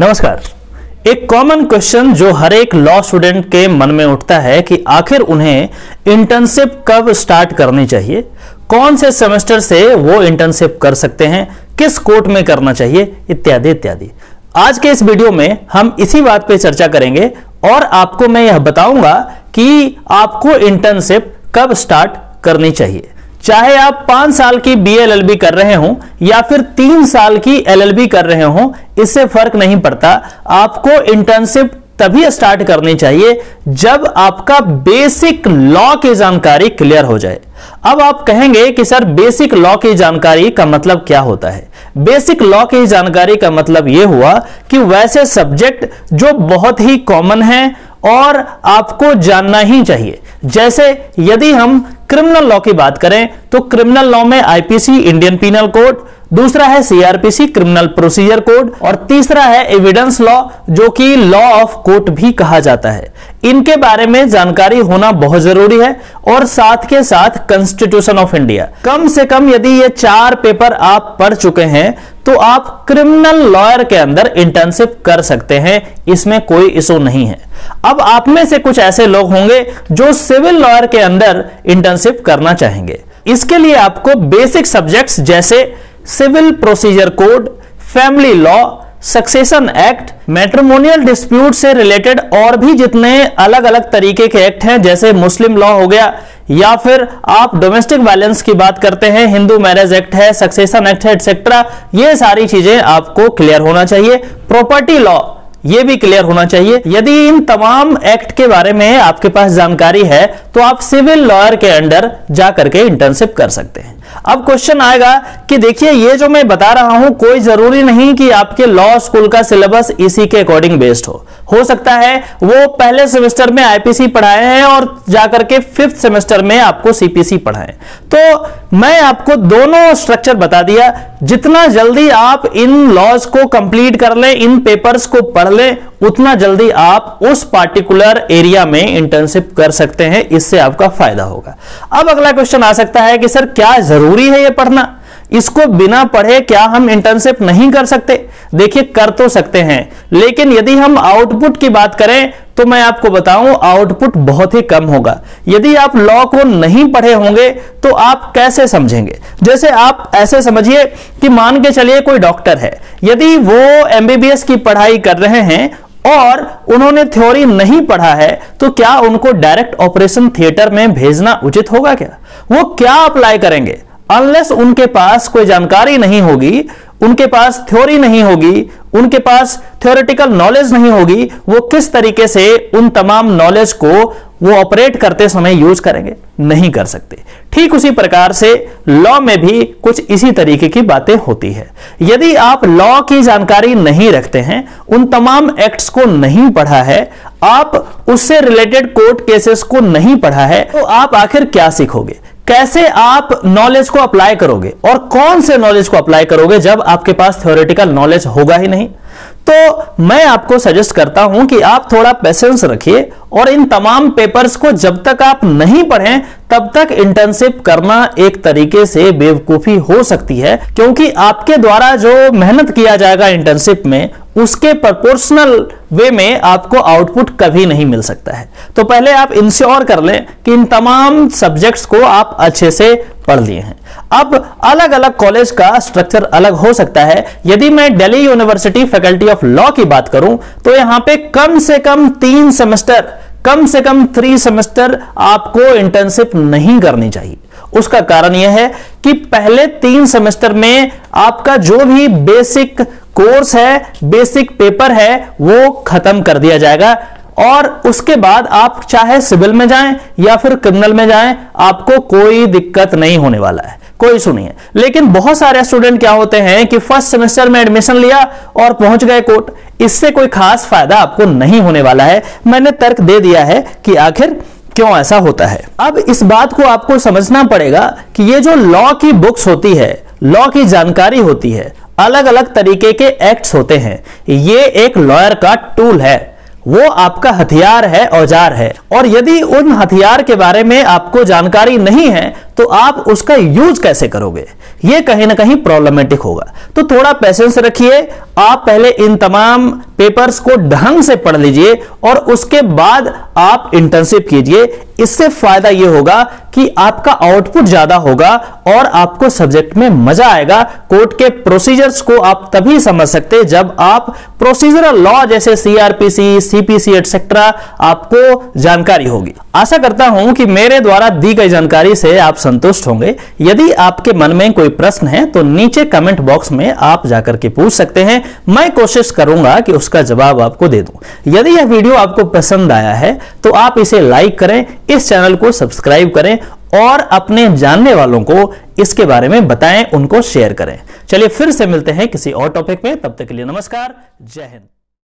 नमस्कार। एक common question जो हर एक लॉ स्टूडेंट के मन में उठता है कि आखिर उन्हें इंटर्नशिप कब स्टार्ट करनी चाहिए? कौन से सेमेस्टर से वो इंटर्नशिप कर सकते हैं? किस कोर्ट में करना चाहिए? इत्यादि इत्यादि। आज के इस वीडियो में हम इसी बात पे चर्चा करेंगे और आपको मैं यह बताऊँगा कि आपको इंटर्नशिप कब स्टार्ट करनी चाहिए। चाहे आप पाँच साल की बी एल कर रहे हो या फिर तीन साल की एल बी कर रहे हो, इससे फ़र्क नहीं पड़ता। आपको इंटर्नशिप तभी स्टार्ट करनी चाहिए जब आपका बेसिक लॉ की जानकारी क्लियर हो जाए। अब आप कहेंगे कि, सर बेसिक लॉ की जानकारी का मतलब क्या होता है? बेसिक लॉ की जानकारी का मतलब यह हुआ कि वैसे सब्जेक्ट जो बहुत ही कॉमन है और आपको जानना ही चाहिए। जैसे यदि हम क्रिमिनल लॉ की बात करें तो क्रिमिनल लॉ में आईपीसी इंडियन पिनल कोड दूसरा है सीआरपीसी क्रिमिनल प्रोसीजर कोड और तीसरा है एविडेंस लॉ जो कि लॉ ऑफ़ कोर्ट भी कहा जाता है। इनके बारे में जानकारी होना बहुत ज़रूरी है, और साथ के साथ कॉन्स्टिट्यूशन ऑफ़ इंडिया कम से कम यदि ये चार पेपर आप पढ़ चुके हैं तो आप क्रिमिनल लॉयर के अंदर इंटर्नशिप कर सकते हैं, इसमें कोई इशू नहीं है। अब आप में से कुछ ऐसे लोग होंगे, जो सिविल लॉयर के अंदर इंटर्नशिप करना चाहेंगे। इसके लिए आपको बेसिक सब्जेक्ट्स जैसे civil procedure code family law succession act matrimonial dispute से रिलेटेड और भी जितने अलग अलग तरीके के एक्ट हैं, जैसे मुस्लिम लॉ हो गया, या फिर आप डोमेस्टिक वायलेंस की बात करते हैं, हिंदू मैरिज एक्ट है सक्सेशन एक्ट है एक्सेट्रा ये सारी चीज़ें आपको क्लियर होना चाहिए। प्रॉपर्टी लॉ ये भी क्लियर होना चाहिए। यदि इन तमाम एक्ट के बारे में आपके पास जानकारी है तो आप सिविल लॉयर के अंडर जाकर के इंटर्नशिप कर सकते हैं। अब क्वेश्चन आएगा कि देखिए, ये जो मैं बता रहा हूँ, कोई ज़रूरी नहीं कि आपके लॉ स्कूल का सिलेबस इसी के अकॉर्डिंग बेस्ड हो। हो सकता है वो पहले सेमेस्टर में आईपीसी पढ़ाए हैं और जाकर के फिफ्थ सेमेस्टर में आपको सीपीसी पढ़ाए। तो मैं आपको दोनों स्ट्रक्चर बता दिया। जितना जल्दी आप इन लॉज को कंप्लीट कर लें, इन पेपर्स को पढ़ लें, उतना जल्दी आप उस पार्टिकुलर एरिया में इंटर्नशिप कर सकते हैं। इससे आपका फ़ायदा होगा। अब अगला क्वेश्चन आ सकता है कि, सर, क्या ज़रूरी है यह पढ़ना? इसको बिना पढ़े क्या हम इंटर्नशिप नहीं कर सकते? देखिए, कर तो सकते हैं, लेकिन यदि हम आउटपुट की बात करें तो मैं आपको बताऊँ आउटपुट बहुत ही कम होगा। यदि आप लॉ को नहीं पढ़े होंगे तो आप कैसे समझेंगे? जैसे आप ऐसे समझिए कि मान के चलिए कोई डॉक्टर है। यदि वो एमबीबीएस की पढ़ाई कर रहे हैं और उन्होंने थ्योरी नहीं पढ़ा है तो क्या उनको डायरेक्ट ऑपरेशन थिएटर में भेजना उचित होगा क्या? वो क्या अप्लाई करेंगे? अनलेस उनके पास कोई जानकारी नहीं होगी, उनके पास थ्योरी नहीं होगी, उनके पास थ्योरेटिकल नॉलेज नहीं होगी, वो किस तरीके से उन तमाम नॉलेज को वो ऑपरेट करते समय यूज़ करेंगे? नहीं कर सकते। ठीक उसी प्रकार से लॉ में भी कुछ इसी तरीके की बातें होती है। यदि आप लॉ की जानकारी नहीं रखते हैं, उन तमाम एक्ट्स को नहीं पढ़ा है, आप उससे रिलेटेड कोर्ट केसेस को नहीं पढ़ा है तो आप आखिर क्या सीखोगे? कैसे आप नॉलेज को अप्लाई करोगे? और कौन से नॉलेज को अप्लाई करोगे जब आपके पास थ्योरेटिकल नॉलेज होगा ही नहीं? तो मैं आपको सजेस्ट करता हूँ कि आप थोड़ा पेशेंस रखिए और इन तमाम पेपर्स को जब तक आप नहीं पढ़ें, तब तक इंटर्नशिप करना एक तरीके से बेवकूफ़ी हो सकती है, क्योंकि आपके द्वारा जो मेहनत किया जाएगा इंटर्नशिप में, उसके प्रोपोर्शनल वे में आपको आउटपुट कभी नहीं मिल सकता है। तो पहले आप इंश्योर कर लें कि इन तमाम सब्जेक्ट्स को आप अच्छे से पढ़ लिए हैं। अब अलग अलग कॉलेज का स्ट्रक्चर अलग हो सकता है। यदि मैं Delhi university faculty of law की बात करूँ तो यहाँ पे कम से कम तीन सेमेस्टर कम से कम थ्री सेमेस्टर आपको इंटर्नशिप नहीं करनी चाहिए। उसका कारण यह है कि पहले तीन सेमेस्टर में आपका जो भी बेसिक कोर्स है बेसिक पेपर है, वो खत्म कर दिया जाएगा। और उसके बाद आप चाहे सिविल में जाएँ या फिर क्रिमिनल में जाएँ, आपको कोई दिक्कत नहीं होने वाला है। कोई सुनिए लेकिन बहुत सारे स्टूडेंट क्या होते हैं कि फ़र्स्ट सेमेस्टर में एडमिशन लिया और पहुँच गए कोर्ट। इससे कोई खास फ़ायदा आपको नहीं होने वाला है। मैंने तर्क दे दिया है कि आखिर क्यों ऐसा होता है। अब इस बात को आपको समझना पड़ेगा कि ये जो लॉ की बुक्स होती है, लॉ की जानकारी होती है अलग अलग तरीके के एक्ट्स होते हैं। ये एक लॉयर का टूल है। वो आपका हथियार है, औज़ार है। और यदि उन हथियार के बारे में आपको जानकारी नहीं है तो आप उसका यूज़ कैसे करोगे? यह कहीं ना कहीं प्रॉब्लमेटिक होगा। तो थोड़ा पेशेंस रखिए। आप पहले इन तमाम पेपर्स को ढंग से पढ़ लीजिए और उसके बाद आप इंटर्नशिप कीजिए। इससे फ़ायदा यह होगा कि आपका आउटपुट ज़्यादा होगा और आपको सब्जेक्ट में मज़ा आएगा। कोर्ट के प्रोसीजर्स को आप तभी समझ सकते जब आप प्रोसीजरल लॉ जैसे सीआरपीसी सीपीसी एटसेट्रा आपको जानकारी होगी। आशा करता हूँ कि मेरे द्वारा दी गई जानकारी से आप संतुष्ट होंगे। यदि आपके मन में कोई प्रश्न है तो नीचे कमेंट बॉक्स में आप जाकर के पूछ सकते हैं। मैं कोशिश करूँगा कि उसका जवाब आपको दे दूँ। यदि यह वीडियो आपको पसंद आया है तो आप इसे लाइक करें, इस चैनल को सब्सक्राइब करें और अपने जानने वालों को इसके बारे में बताएँ, उनको शेयर करें। चलिए फिर से मिलते हैं किसी और टॉपिक में। तब तक के लिए नमस्कार, जय हिंद।